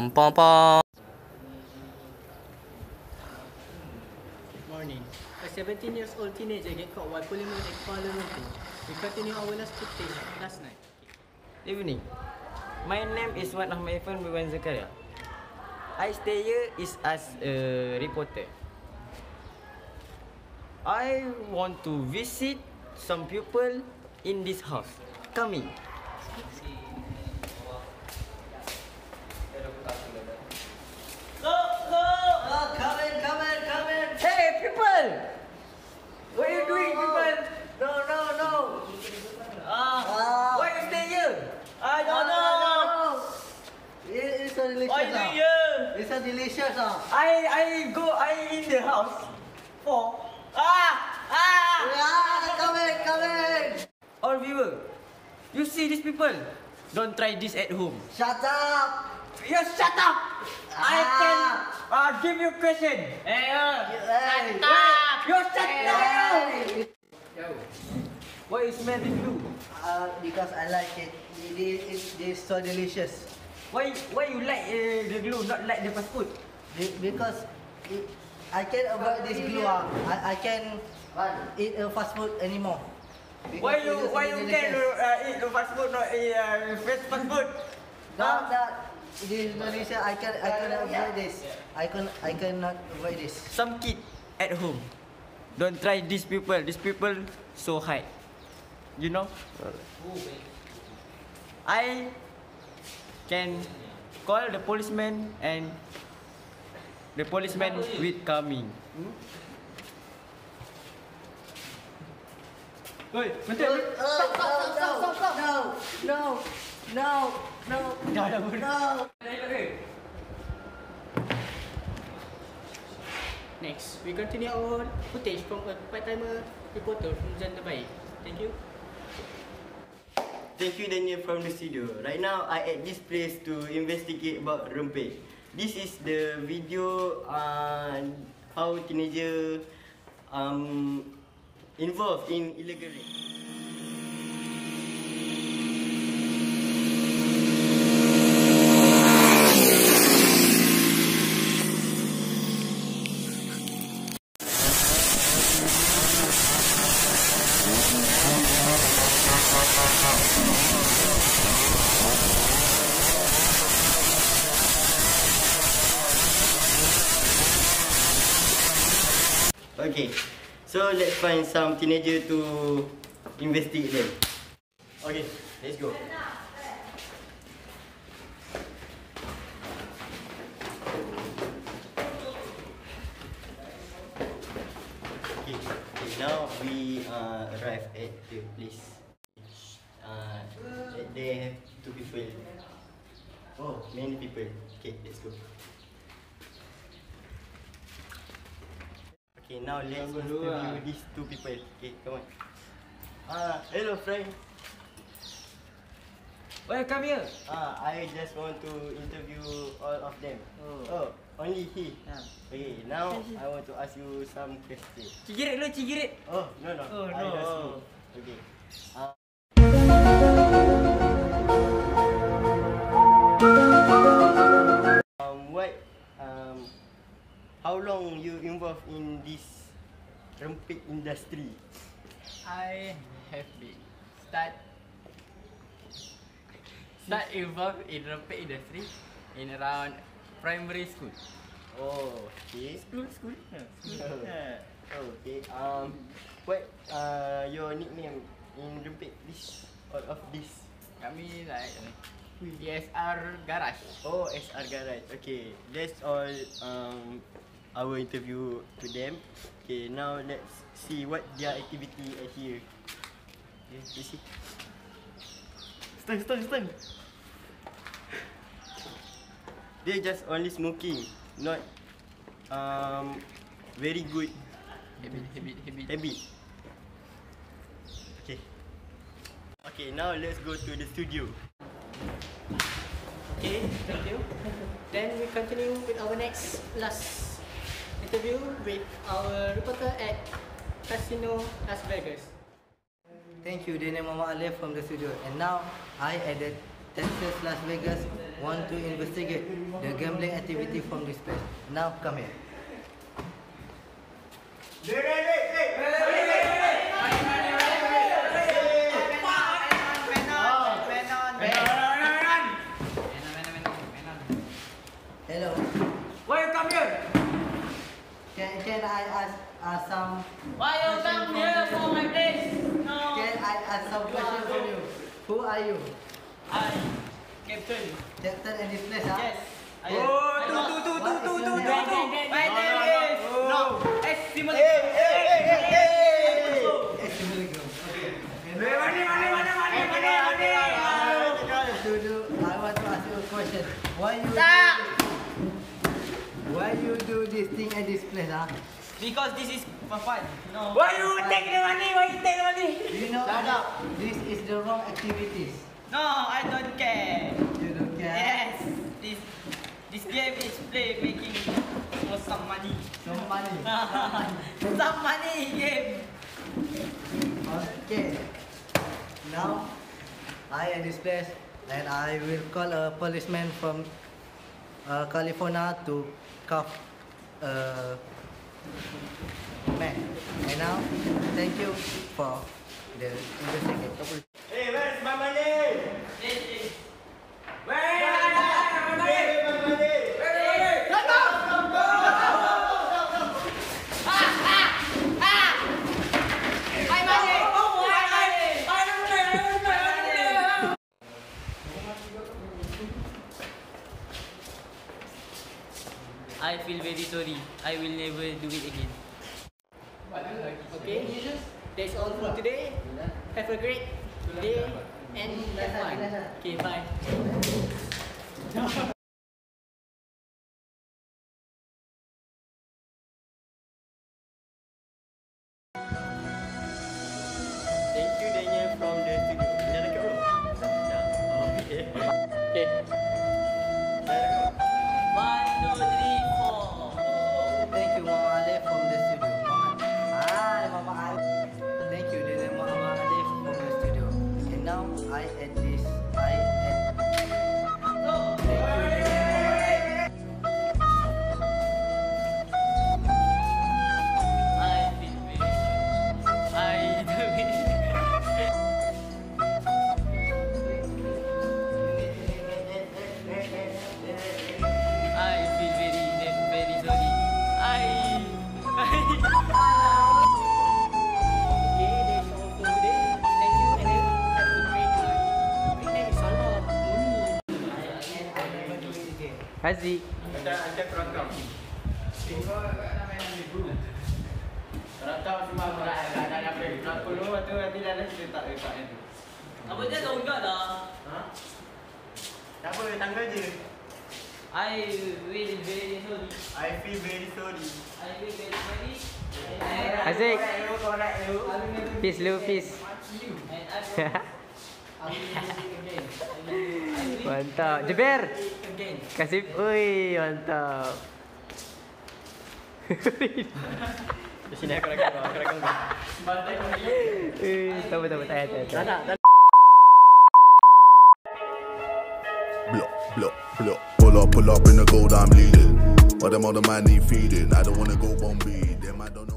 Pom pom pom. Morning. A 17 years old teenager get caught while pulling with a Kuala Lumpur. We continue our last footage last night. Evening. My name is Wan Ahmad Irfan Biwan Zakaria. I stay here is as a reporter. I want to visit some people in this house. Coming. House for ah ah. Ah, come in, come in. All viewer, you see these people? Don't try this at home. Shut up. You shut up. I can uh, give you question. Hey, uh, Hey. wait, you shut up. Hey. Why is smelling blue? Uh, because I like it. It is it, it is so delicious. Why why you like uh, the glue, not like the fast food? Be- because it, I can't avoid this glue. ah. I, I can eat uh, fast food anymore. Because Why you why you can delicious. uh, eat the fast food, not eat uh, fast fast food? That, that, this is delicious. I can I can avoid this. I can I cannot avoid this. Some kid at home. Don't try these people. These people so high. You know? I can call the policeman and the policeman will coming. Oi, bentar. Oh, stop, stop, stop, stop, stop. No, no, no, no, Dah dah dah. no. Next, we continue our footage from a part-timer reporter from Jan Terbaik. Thank you. Thank you Daniel from the studio. Right now I at this place to investigate about rempeh. This is the video uh, how teenager um involved in illegal rape. Okay, so let's find some teenager to investigate them. Okay, let's go. Now we uh, arrive at the place. Uh, they have two people. Oh, many people. Okay, let's go. Okay, now let's interview these two people. Okay, come on. Ah, hello friend. Why come here? Ah, I just want to interview all of them. Oh. Oh, only he. Yeah. Okay, now I want to ask you some questions. Cigirit dulu, cigirit. Oh, no, no. Oh, I no. just me. Okay. Uh, long you involved in this rempit industry? I have been start start involved in rempet industry in around primary school. Oh, okay. School, school. Yeah, school. Yeah. Oh, okay. Um, what uh your nickname in rempit this all of this? Kami like ESR Garage. Oh, SR Garage. Okay, that's all um our interview to them. Okay, now let's see what their activity at here. Okay, you see. Stand, stand, stand. They just only smoking, not um very good Habit, habit, habit. habit. Okay. Okay, now let's go to the studio. Okay, thank you. Then we continue with our next last interview with our reporter at Casino Las Vegas. Thank you, Daniel Muhammad Alif from the studio. And now I at the Texas Las Vegas want to investigate the gambling activity from this place. Now come here. Hello. Why you come here? Can can I ask uh, some Why you come here for my place? No. can I ask some questions from you? Who are you? I, Captain. Captain in this place, huh? Yes. I Oh, I tu, know. tu, tu, What tu, is tu, your tu, name? tu. My No, name no, is. no. Es Simon. Eh, Simulagram. Okay. To do, I want to ask you a question. Why you do, why you do this thing at this place, huh? Because this is for fun. No. Why you take the money? Why you take the money? You know this is the wrong activities. No, I don't care. You don't care. Yes. This this game is play making for some money. Some money. some money game. Okay. Now, I at this place and I will call a policeman from uh, California to a man. And now, thank you for the investigation. Sorry. I will never do it again. Okay, that's all for today. Have a great day and have fun. Okay, bye. Haziq. Hantar hantar kerakam. Kerakam semua nak nak nak apa? Nak tolong tu nanti dah dah letak letak itu. Apa dia tahu enggak dah? Ha? Tak apa, tanggal je. I will very sorry. I feel very sorry. I will very sorry. Haziq. Peace lu, peace. Mantap. Jebir. Do it again. Kasih. Ui, mantap. Di sini aku rakam, aku rakam. Ui, tahu tahu tak tak. Tak nak. Block, block, block. Pull up, pull up in the gold, I'm leading. But them other man need feeding. I don't wanna go Bombay. Them I don't.